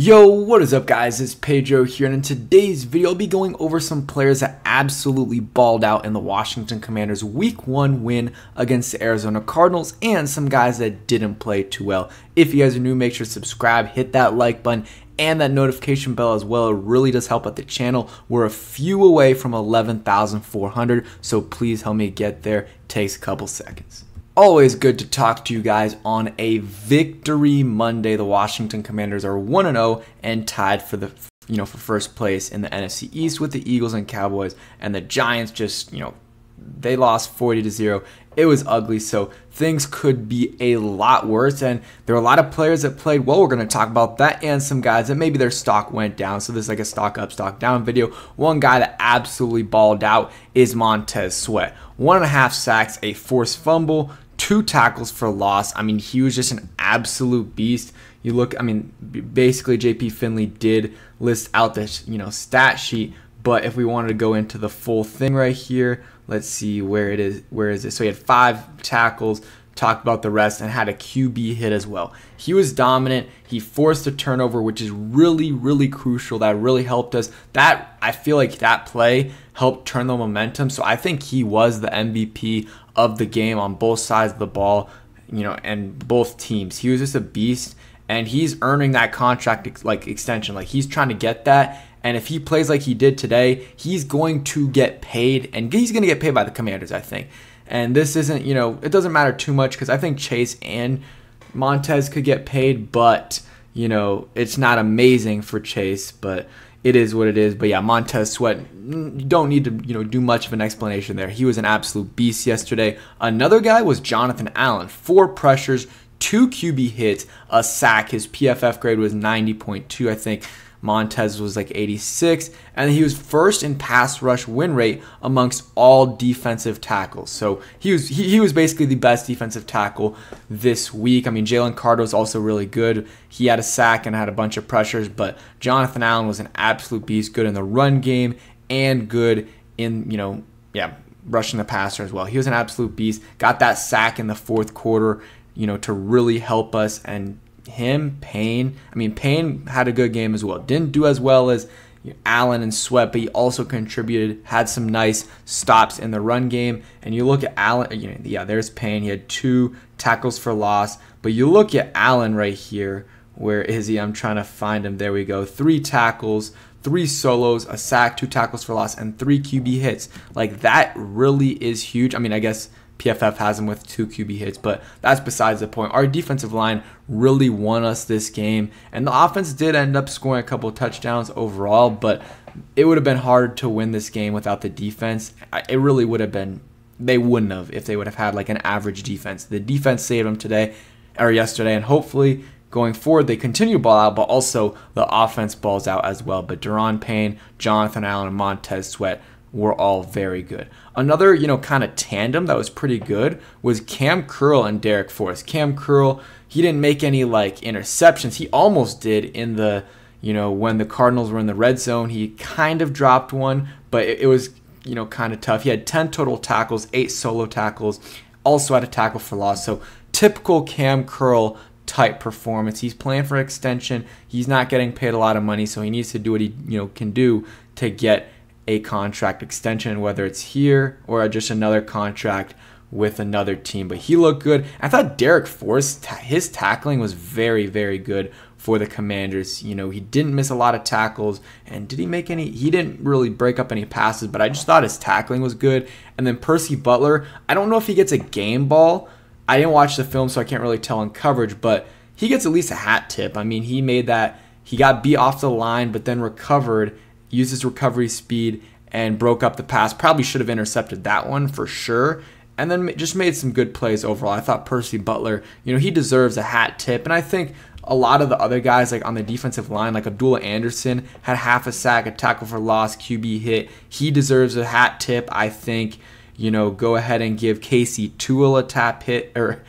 Yo, what is up guys? It's Pedro here and in today's video I'll be going over some players that absolutely balled out in the Washington Commanders week 1 win against the Arizona Cardinals and some guys that didn't play too well. If you guys are new, make sure to subscribe, hit that like button and that notification bell as well. It really does help out the channel. We're a few away from 11,400 so please help me get there. It takes a couple seconds. Always good to talk to you guys on a victory Monday. The Washington Commanders are 1 0 and tied for the you know for first place in the NFC East with the Eagles and Cowboys and the Giants just, you know, they lost 40 to 0. It was ugly, so things could be a lot worse. And there are a lot of players that played well. We're going to talk about that and some guys that maybe their stock went down. So this is like a stock up, stock down video. One guy that absolutely balled out is Montez Sweat. One and a half sacks, a forced fumble, two tackles for loss. I mean, he was just an absolute beast. You look, I mean, basically JP Finlay did list out this, you know, stat sheet, but if we wanted to go into the full thing right here, let's see where it is. Where is it? So he had five tackles, talked about the rest, and had a QB hit as well. He was dominant. He forced a turnover, which is really, really crucial. That really helped us. That I feel like that play helped turn the momentum. So I think he was the MVP of the game on both sides of the ball, you know, and both teams. He was just a beast, and he's earning that contract like extension. Like he's trying to get that. And if he plays like he did today, he's going to get paid, and he's going to get paid by the Commanders, I think. And this isn't, you know, it doesn't matter too much because I think Chase and Montez could get paid, but you know, it's not amazing for Chase, but it is what it is. But yeah, Montez Sweat, mm, you don't need to, you know, do much of an explanation there. He was an absolute beast yesterday. Another guy was Jonathan Allen. Four pressures, two QB hits, a sack. His PFF grade was 90.2, I think. Montez was like 86, and he was first in pass rush win rate amongst all defensive tackles. So he was he, he was basically the best defensive tackle this week. I mean, Jalen Carter was also really good. He had a sack and had a bunch of pressures, but Jonathan Allen was an absolute beast, good in the run game and good in you know yeah rushing the passer as well. He was an absolute beast. Got that sack in the fourth quarter, you know, to really help us and him, Payne. I mean, Payne had a good game as well. Didn't do as well as Allen and Sweat, but he also contributed, had some nice stops in the run game. And you look at Allen, you know, yeah, there's Payne. He had two tackles for loss. But you look at Allen right here. Where is he? I'm trying to find him. There we go. Three tackles, three solos, a sack, two tackles for loss, and three QB hits. Like that really is huge. I mean, I guess PFF has him with two QB hits, but that's besides the point. Our defensive line really won us this game, and the offense did end up scoring a couple touchdowns overall, but it would have been hard to win this game without the defense. It really would have been. They wouldn't have if they would have had like an average defense. The defense saved them today or yesterday, and hopefully going forward they continue to ball out, but also the offense balls out as well. But Daron Payne, Jonathan Allen, and Montez Sweat were all very good. Another, you know, kind of tandem that was pretty good was Cam Curl and Darrick Forrest. Cam Curl, he didn't make any like interceptions. He almost did in the, you know, when the Cardinals were in the red zone. He kind of dropped one, but it, it was, you know, kind of tough. He had 10 total tackles, 8 solo tackles, also had a tackle for loss. So typical Cam Curl type performance. He's playing for extension. He's not getting paid a lot of money, so he needs to do what he, you know, can do to get a contract extension, whether it's here or just another contract with another team. But he looked good. I thought Darrick Forrest, his tackling was very, very good for the Commanders. You know, he didn't miss a lot of tackles. And did he make any? He didn't really break up any passes, but I just thought his tackling was good. And then Percy Butler, I don't know if he gets a game ball. I didn't watch the film, so I can't really tell in coverage, but he gets at least a hat tip. I mean, he made that, he got beat off the line, but then recovered used his recovery speed and broke up the pass. Probably should have intercepted that one for sure. And then just made some good plays overall. I thought Percy Butler, you know, he deserves a hat tip. And I think a lot of the other guys, like on the defensive line, like Abdullah Anderson, had half a sack, a tackle for loss, QB hit. He deserves a hat tip. I think, you know, go ahead and give Casey Toohill a tap hit or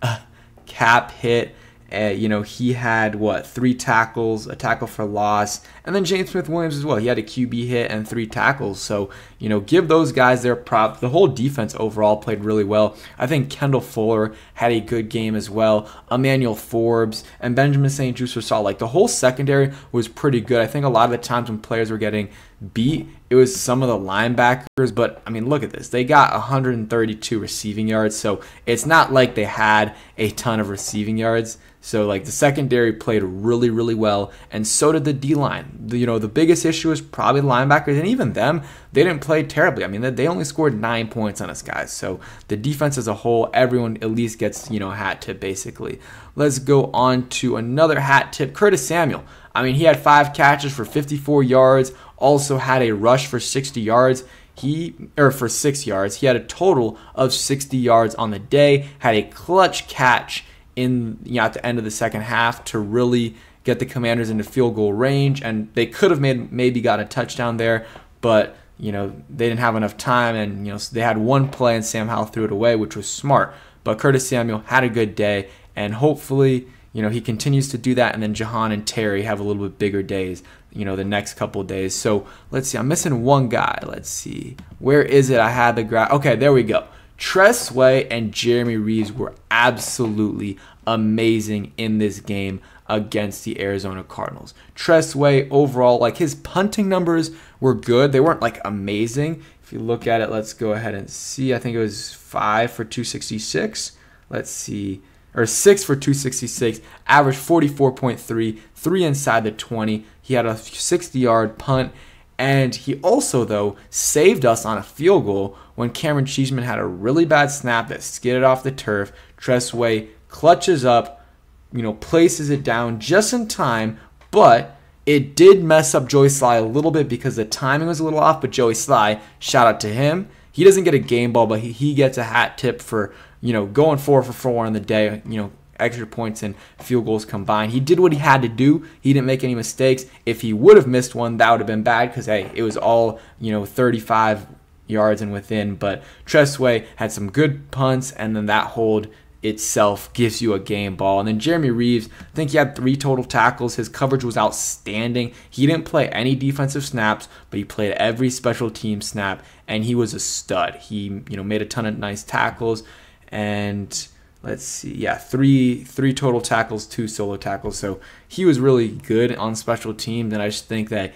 a cap hit Uh, you know, he had what three tackles, a tackle for loss, and then James Smith Williams as well. He had a QB hit and three tackles. So you know, give those guys their prop. The whole defense overall played really well. I think Kendall Fuller had a good game as well. Emmanuel Forbes and Benjamin St-Juste saw like the whole secondary was pretty good. I think a lot of the times when players were getting beat, it was some of the linebackers. But I mean, look at this. They got 132 receiving yards. So it's not like they had a ton of receiving yards. So like the secondary played really, really well, and so did the D line. You know, the biggest issue is probably linebackers, and even them, they didn't play terribly. I mean, they only scored nine points on us guys. So the defense as a whole, everyone at least gets you know hat tip basically. Let's go on to another hat tip. Curtis Samuel. I mean, he had five catches for 54 yards. Also had a rush for 60 yards he or for six yards. He had a total of 60 yards on the day. Had a clutch catch in you know, at the end of the second half to really get the Commanders into field goal range, and they could have made maybe got a touchdown there, but you know they didn't have enough time, and you know they had one play, and Sam Howell threw it away, which was smart. But Curtis Samuel had a good day, and hopefully you know he continues to do that, and then Jahan and Terry have a little bit bigger days. You know the next couple days. So let's see. I'm missing one guy. Let's see. Where is it? I had the graph. Okay, there we go. Tress Way and Jeremy Reaves were absolutely amazing in this game against the Arizona Cardinals. Tress Way overall, like his punting numbers were good. They weren't like amazing. If you look at it, let's go ahead and see. I think it was five for 266. Let's see. Or six for 266, average 44.3, three inside the 20. He had a 60 yard punt and he also, though, saved us on a field goal when Camaron Cheeseman had a really bad snap that skidded off the turf. Tress Way clutches up, you know, places it down just in time, but it did mess up Joey Slye a little bit because the timing was a little off. But Joey Slye, shout out to him. He doesn't get a game ball, but he, he gets a hat tip for, you know, going four for four on the day, you know, extra points and field goals combined. He did what he had to do. He didn't make any mistakes. If he would have missed one, that would have been bad because hey, it was all you know 35 yards and within. But Tress Way had some good punts, and then that hold itself gives you a game ball. And then Jeremy Reaves, I think he had three total tackles. His coverage was outstanding. He didn't play any defensive snaps, but he played every special team snap, and he was a stud. He you know made a ton of nice tackles and let's see yeah three three total tackles two solo tackles. So he was really good on special teams. And i just think that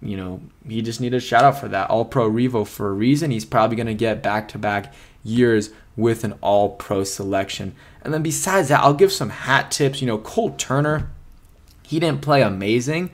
you know he just needed a shout out for that. All pro revo for a reason. He's probably going to get back to back years with an all pro selection. And then besides that i'll give some hat tips. You know Cole Turner he didn't play amazing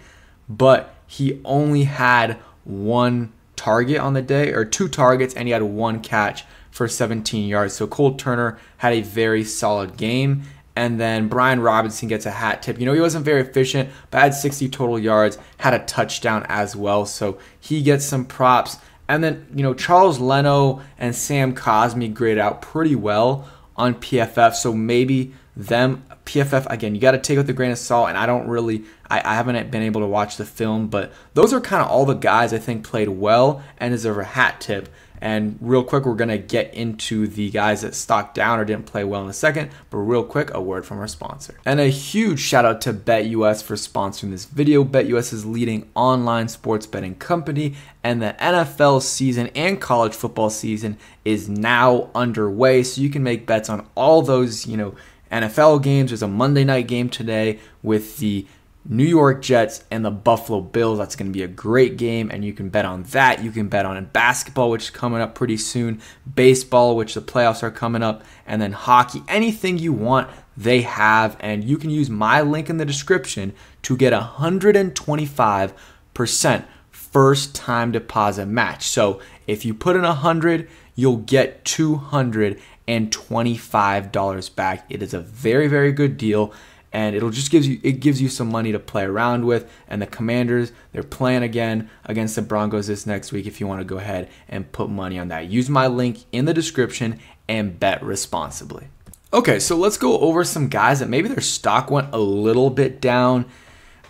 but he only had one target on the day or two targets and he had one catch for 17 yards. So Cole Turner had a very solid game. And then Brian Robinson gets a hat tip. You know, he wasn't very efficient, but had 60 total yards, had a touchdown as well. So he gets some props. And then, you know, Charles Leno and Sam Cosmi grade out pretty well on PFF. So maybe them, PFF, again, you got to take with a grain of salt. And I don't really, I, I haven't been able to watch the film, but those are kind of all the guys I think played well and deserve a hat tip. And real quick, we're going to get into the guys that stocked down or didn't play well in a second. But real quick, a word from our sponsor. And a huge shout out to BetUS for sponsoring this video. BetUS is leading online sports betting company, and the NFL season and college football season is now underway. So you can make bets on all those, you know, NFL games. There's a Monday night game today with the New York Jets and the Buffalo Bills. That's going to be a great game, and you can bet on that. You can bet on basketball, which is coming up pretty soon, baseball, which the playoffs are coming up, and then hockey. Anything you want, they have, and you can use my link in the description to get a 125% first time deposit match. So if you put in a 100, you'll get $225 back. It is a very, very good deal and it'll just gives you it gives you some money to play around with. And the commanders they're playing again against the broncos this next week if you want to go ahead and put money on that. Use my link in the description and bet responsibly. Okay so let's go over some guys that maybe their stock went a little bit down.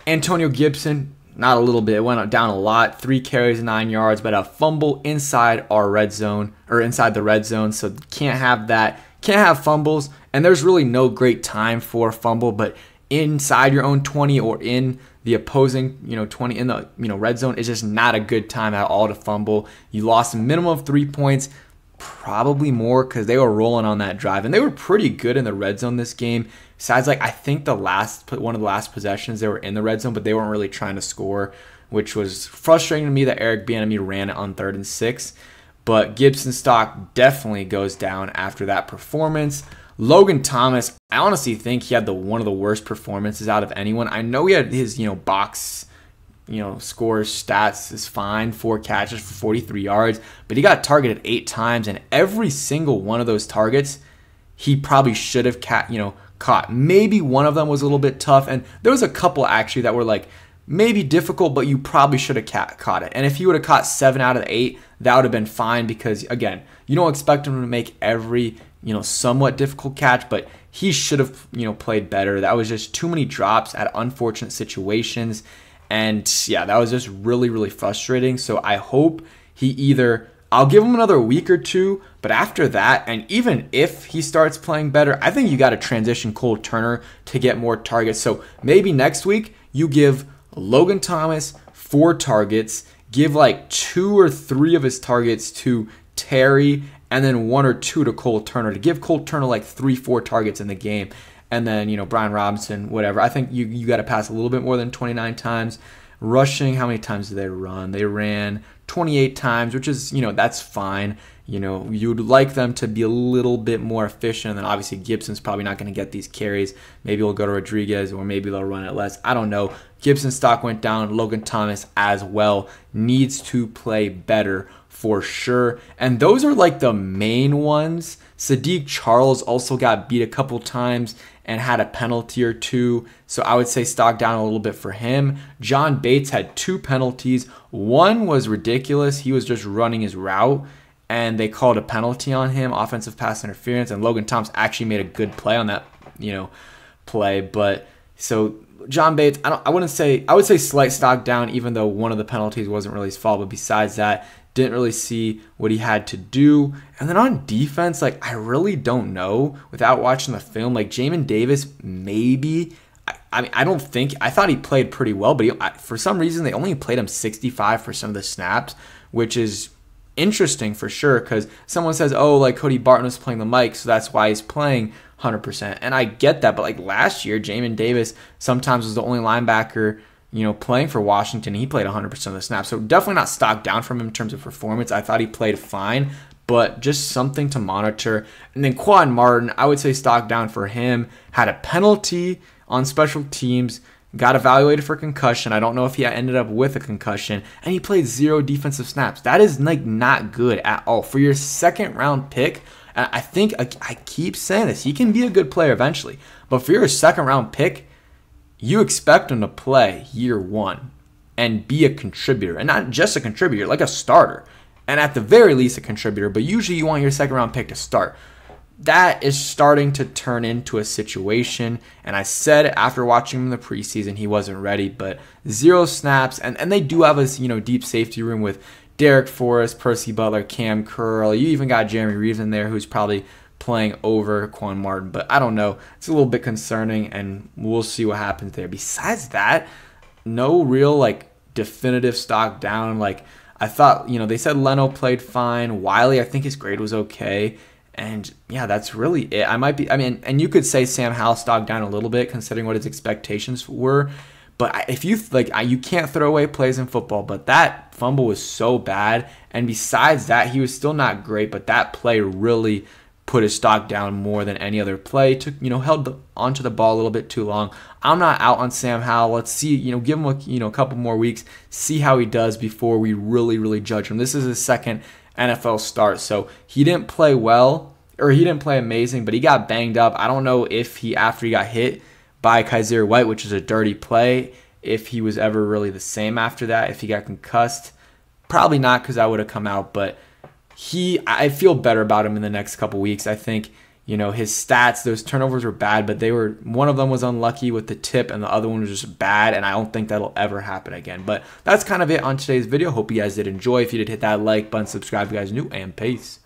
Antonio gibson not a little bit it went down a lot. Three carries nine yards but a fumble inside our red zone or inside the red zone so can't have that can't have fumbles, and there's really no great time for fumble, but inside your own 20 or in the opposing, you know, 20 in the, you know, red zone is just not a good time at all to fumble. You lost a minimum of 3 points, probably more cuz they were rolling on that drive and they were pretty good in the red zone this game. Besides like I think the last one of the last possessions they were in the red zone but they weren't really trying to score, which was frustrating to me that Eric Bieniemy ran it on 3rd and 6. But Gibson stock definitely goes down after that performance. Logan Thomas, I honestly think he had the one of the worst performances out of anyone. I know he had his, you know, box, you know, scores, stats is fine, four catches for 43 yards, but he got targeted eight times, and every single one of those targets, he probably should have, cat, you know, caught. Maybe one of them was a little bit tough, and there was a couple actually that were like maybe difficult, but you probably should have ca- caught it. And if he would have caught seven out of eight, that would have been fine because again, you don't expect him to make every you know, somewhat difficult catch, but he should have, you know, played better. That was just too many drops at unfortunate situations. And yeah, that was just really, really frustrating. So I hope he either, I'll give him another week or two, but after that, and even if he starts playing better, I think you got to transition Cole Turner to get more targets. So maybe next week you give Logan Thomas four targets, give like two or three of his targets to Terry and then one or two to Cole Turner to give Cole Turner like three, four targets in the game. And then, you know, Brian Robinson, whatever. I think you, you got to pass a little bit more than 29 times. Rushing, how many times did they run? They ran 28 times, which is, you know, that's fine. You know, you'd like them to be a little bit more efficient. And then obviously Gibson's probably not going to get these carries. Maybe he'll go to Rodriguez or maybe they'll run it less. I don't know. Gibson stock went down. Logan Thomas as well needs to play better for sure. And those are like the main ones. Saahdiq Charles also got beat a couple times and had a penalty or two. So I would say stock down a little bit for him. John Bates had two penalties. One was ridiculous. He was just running his route and they called a penalty on him, offensive pass interference. And Logan Thomas actually made a good play on that, you know, play. But so John Bates, I don't I wouldn't say I would say slight stock down, even though one of the penalties wasn't really his fault. But besides that, didn't really see what he had to do. And then on defense, like I really don't know without watching the film. Like Jamin Davis, maybe. I, mean, I don't think I thought he played pretty well, but he, I, for some reason they only played him 65% of the snaps, which is interesting for sure. Because someone says, "Oh, like Cody Barton was playing the mic, so that's why he's playing 100%." And I get that, but like last year, Jamin Davis sometimes was the only linebacker you know, playing for Washington, he played 100% of the snaps. So definitely not stock down from him in terms of performance. I thought he played fine, but just something to monitor. And then Quan Martin, I would say stock down for him. Had a penalty on special teams, got evaluated for concussion. I don't know if he ended up with a concussion, and he played zero defensive snaps. That is like not good at all for your second round pick. I think I keep saying this. He can be a good player eventually, but for your second round pick, you expect him to play year one and be a contributor, and not just a contributor, like a starter, and at the very least a contributor. But usually you want your second round pick to start. That is starting to turn into a situation, and I said after watching him in the preseason he wasn't ready, but zero snaps, and, and they do have a you know deep safety room with Darrick Forrest, Percy Butler, Cam Curl. You even got Jeremy Reaves in there, who's probably playing over Quan Martin. But I don't know. It's a little bit concerning, and we'll see what happens there. Besides that, no real like definitive stock down. Like I thought, you know, they said Leno played fine. Wylie, I think his grade was okay. And yeah, that's really it. I might be, I mean, and you could say Sam Howell stock down a little bit considering what his expectations were. But if you like, you can't throw away plays in football. But that fumble was so bad, and besides that, he was still not great. But that play really put his stock down more than any other play. Took you know held the, onto the ball a little bit too long. I'm not out on Sam Howell. Let's see you know give him a you know a couple more weeks, see how he does before we really really judge him. This is his second NFL start, so he didn't play well or he didn't play amazing, but he got banged up. I don't know if he after he got hit by Kyzir White, which is a dirty play, if he was ever really the same after that. If he got concussed, probably not because I would have come out, but he I feel better about him in the next couple weeks. I think you know his stats those turnovers were bad but they were one of them was unlucky with the tip and the other one was just bad and i don't think that'll ever happen again. But that's kind of it on today's video. Hope you guys did enjoy. If you did hit that like button subscribe if you guys new and peace